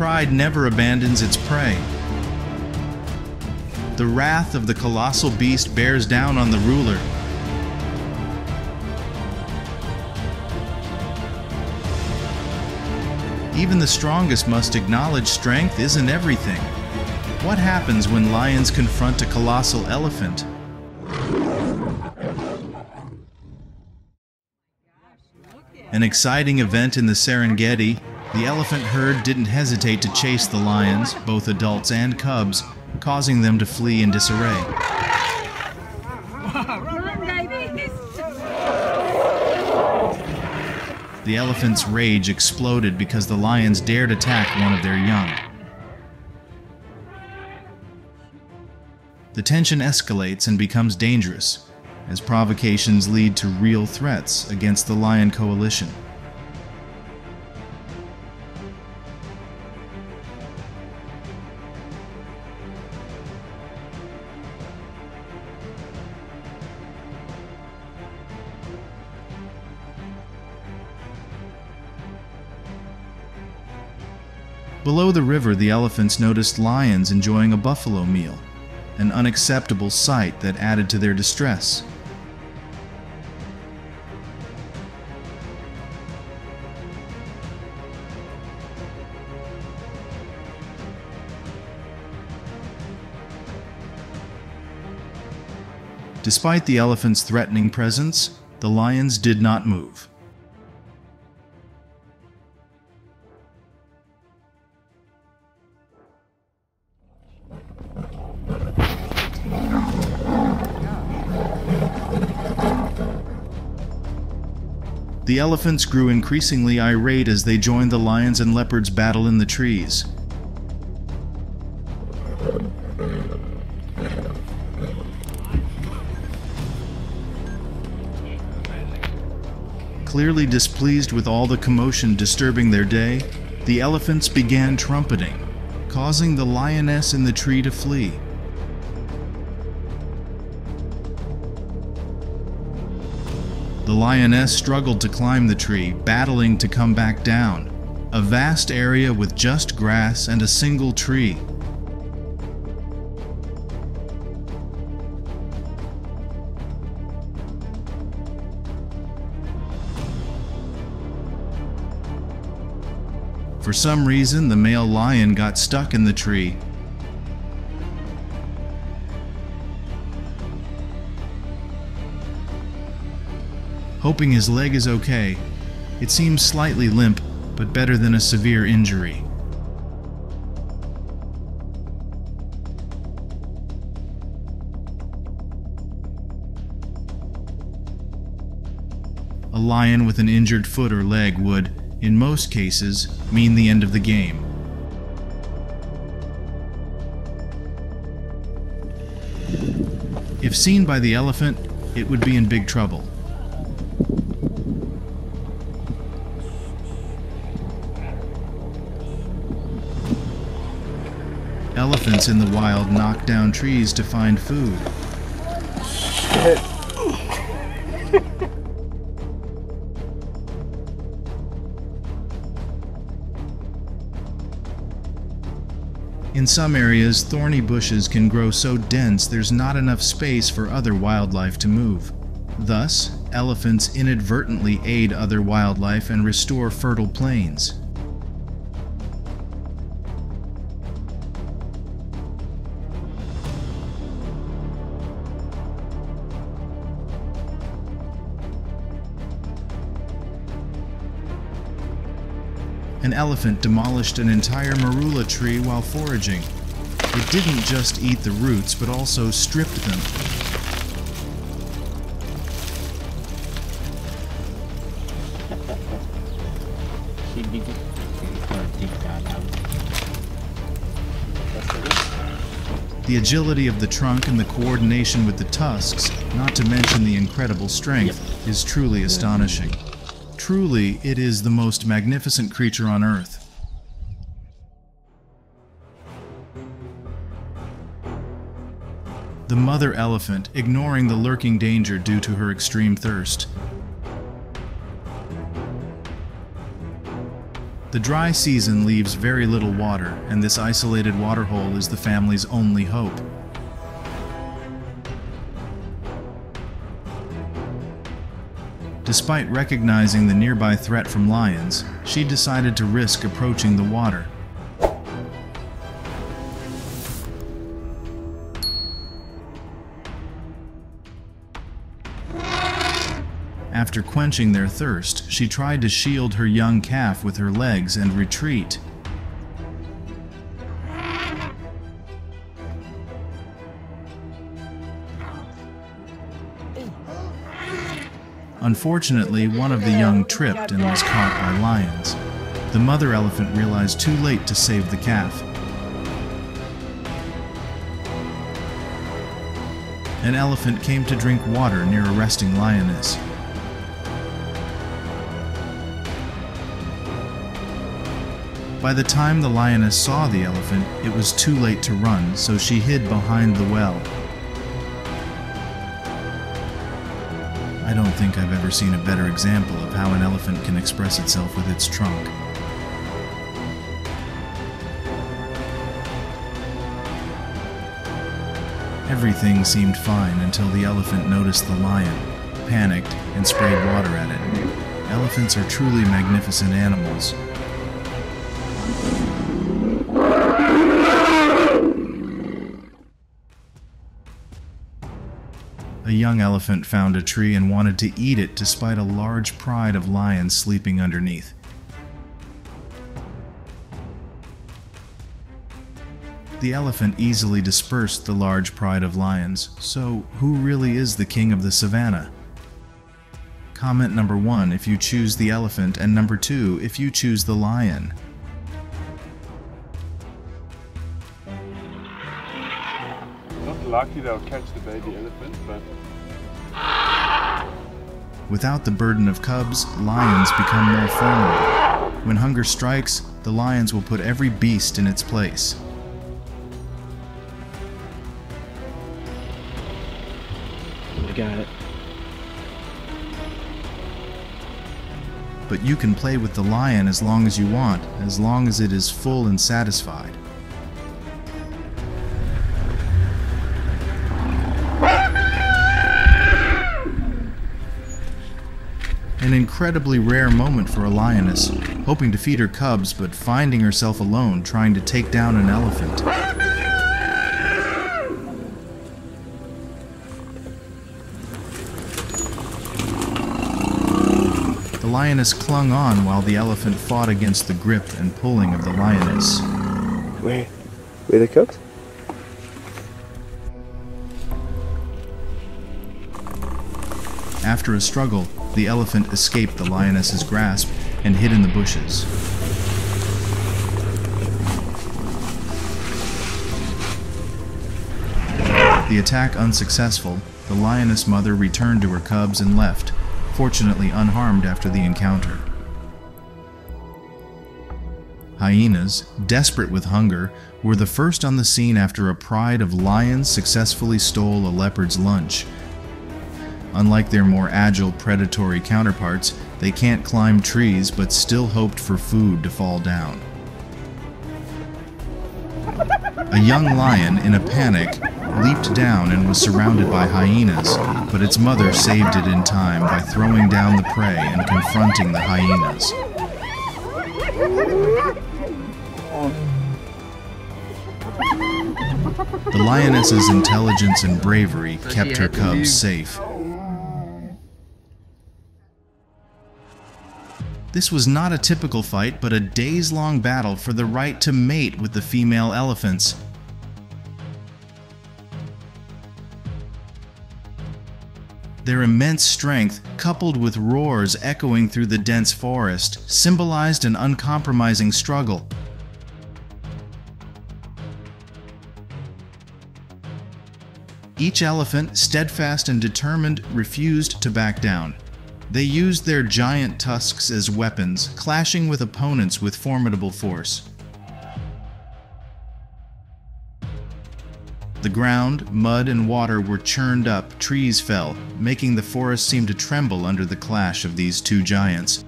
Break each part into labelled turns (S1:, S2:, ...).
S1: pride never abandons its prey. The wrath of the colossal beast bears down on the ruler. Even the strongest must acknowledge strength isn't everything. What happens when lions confront a colossal elephant? An exciting event in the Serengeti, the elephant herd didn't hesitate to chase the lions, both adults and cubs, causing them to flee in disarray. The elephant's rage exploded because the lions dared attack one of their young. The tension escalates and becomes dangerous, as provocations lead to real threats against the Lion Coalition. Below the river, the elephants noticed lions enjoying a buffalo meal, an unacceptable sight that added to their distress. Despite the elephant's threatening presence, the lions did not move. The elephants grew increasingly irate as they joined the lions and leopards' battle in the trees. Clearly displeased with all the commotion disturbing their day, the elephants began trumpeting, causing the lioness in the tree to flee. The lioness struggled to climb the tree, battling to come back down. A vast area with just grass and a single tree. For some reason, the male lion got stuck in the tree. Hoping his leg is okay, it seems slightly limp, but better than a severe injury. A lion with an injured foot or leg would, in most cases, mean the end of the game. If seen by the elephant, it would be in big trouble. Elephants in the wild knock down trees to find food. In some areas, thorny bushes can grow so dense there's not enough space for other wildlife to move. Thus, elephants inadvertently aid other wildlife and restore fertile plains. An elephant demolished an entire marula tree while foraging. It didn't just eat the roots, but also stripped them. The agility of the trunk and the coordination with the tusks, not to mention the incredible strength, is truly astonishing. Truly, it is the most magnificent creature on earth. The mother elephant, ignoring the lurking danger due to her extreme thirst. The dry season leaves very little water, and this isolated waterhole is the family's only hope. Despite recognizing the nearby threat from lions, she decided to risk approaching the water. After quenching their thirst, she tried to shield her young calf with her legs and retreat. Unfortunately, one of the young tripped and was caught by lions. The mother elephant realized too late to save the calf. An elephant came to drink water near a resting lioness. By the time the lioness saw the elephant, it was too late to run, so she hid behind the well. I don't think I've ever seen a better example of how an elephant can express itself with its trunk. Everything seemed fine until the elephant noticed the lion, panicked, and sprayed water at it. Elephants are truly magnificent animals, A young elephant found a tree and wanted to eat it despite a large pride of lions sleeping underneath. The elephant easily dispersed the large pride of lions, so who really is the king of the savannah? Comment number one if you choose the elephant, and number two if you choose the lion.
S2: Likely they'll catch the baby elephant, but
S1: Without the burden of cubs, lions become more formidable. When hunger strikes, the lions will put every beast in its place.
S3: I got it.
S1: But you can play with the lion as long as you want, as long as it is full and satisfied. An incredibly rare moment for a lioness, hoping to feed her cubs but finding herself alone trying to take down an elephant. The lioness clung on while the elephant fought against the grip and pulling of the lioness.
S3: Where? Where the cubs?
S1: After a struggle, the elephant escaped the lioness's grasp and hid in the bushes. The attack unsuccessful, the lioness mother returned to her cubs and left, fortunately unharmed after the encounter. Hyenas, desperate with hunger, were the first on the scene after a pride of lions successfully stole a leopard's lunch. Unlike their more agile predatory counterparts, they can't climb trees but still hoped for food to fall down. A young lion, in a panic, leaped down and was surrounded by hyenas, but its mother saved it in time by throwing down the prey and confronting the hyenas. The lioness's intelligence and bravery kept her cubs safe. This was not a typical fight, but a days-long battle for the right to mate with the female elephants. Their immense strength, coupled with roars echoing through the dense forest, symbolized an uncompromising struggle. Each elephant, steadfast and determined, refused to back down. They used their giant tusks as weapons, clashing with opponents with formidable force. The ground, mud, and water were churned up, trees fell, making the forest seem to tremble under the clash of these two giants.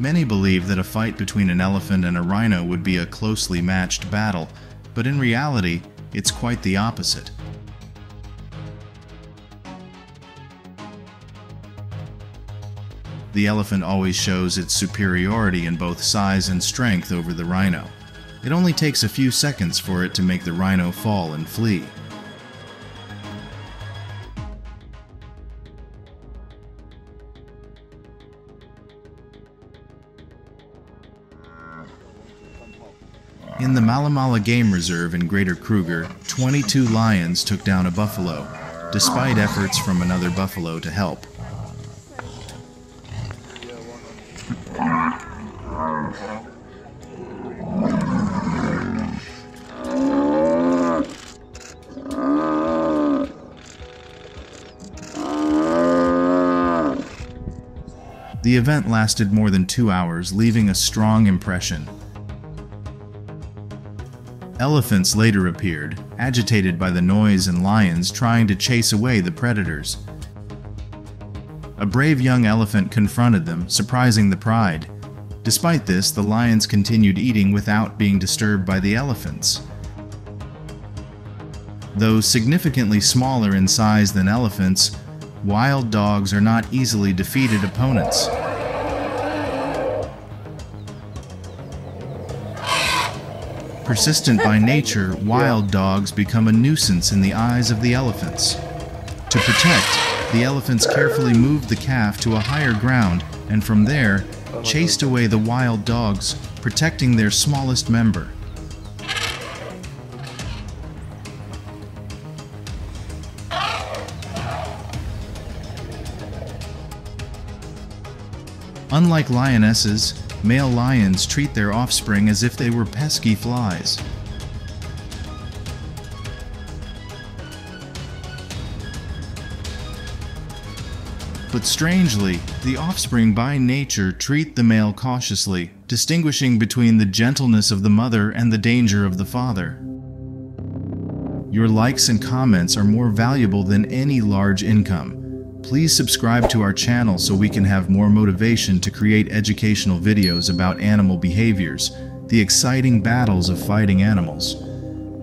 S1: Many believe that a fight between an elephant and a rhino would be a closely matched battle, but in reality, it's quite the opposite. The elephant always shows its superiority in both size and strength over the rhino. It only takes a few seconds for it to make the rhino fall and flee. In the Malamala Game Reserve in Greater Kruger, 22 lions took down a buffalo, despite efforts from another buffalo to help. The event lasted more than two hours, leaving a strong impression. Elephants later appeared, agitated by the noise and lions trying to chase away the predators. A brave young elephant confronted them, surprising the pride. Despite this, the lions continued eating without being disturbed by the elephants. Though significantly smaller in size than elephants, wild dogs are not easily defeated opponents. Persistent by nature, wild dogs become a nuisance in the eyes of the elephants. To protect, the elephants carefully moved the calf to a higher ground and from there chased away the wild dogs, protecting their smallest member. Unlike lionesses, male lions treat their offspring as if they were pesky flies. But strangely, the offspring by nature treat the male cautiously, distinguishing between the gentleness of the mother and the danger of the father. Your likes and comments are more valuable than any large income. Please subscribe to our channel so we can have more motivation to create educational videos about animal behaviors, the exciting battles of fighting animals.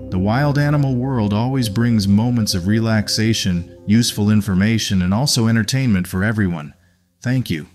S1: The wild animal world always brings moments of relaxation, useful information, and also entertainment for everyone. Thank you.